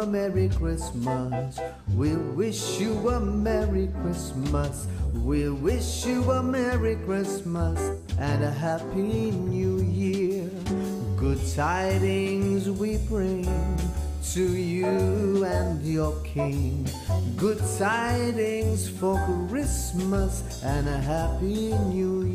a Merry Christmas. We wish you a Merry Christmas. We wish you a Merry Christmas and a Happy New Year. Good tidings we bring to you and your King. Good tidings for Christmas and a Happy New Year.